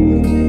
you.